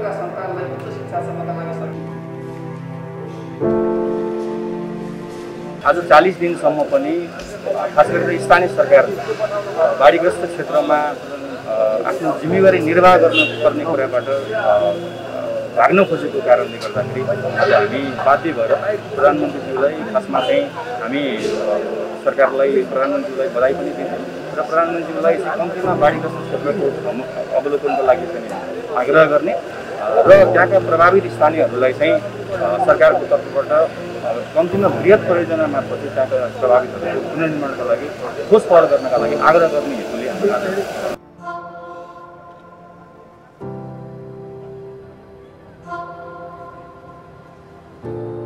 र सन्तानलाई उच्च आज चालिस दिनसम्म पनि खास गरेर स्थानीय सरकार बाढीग्रस्त क्षेत्रमा आफ्नो जिम्मेवारी निर्वाह गर्नुपर्ने कुराबाट भाग्न खोजेको कारणले गर्दाखेरि आज हामी बाध्य भएर प्रधानमन्त्रीज्यूलाई खासमा चाहिँ हामी सरकारलाई प्रधानमन्त्रीलाई बधाई पनि दिन्छौँ र प्रधानमन्त्रीलाई चाहिँ कम्तीमा बाढीग्रस्त क्षेत्रको भ्रम- अवलोकनको लागि चाहिँ आग्रह गर्ने र त्यहाँका प्रभावित स्थानीयहरूलाई चाहिँ सरकारको तर्फबाट कम्तीमा बृहत परियोजना मार्फत त्यहाँका प्रभावितहरूको पुनर्निर्माणका लागि ठोस पहल गर्नका लागि आग्रह गर्ने हेतुले हामी आज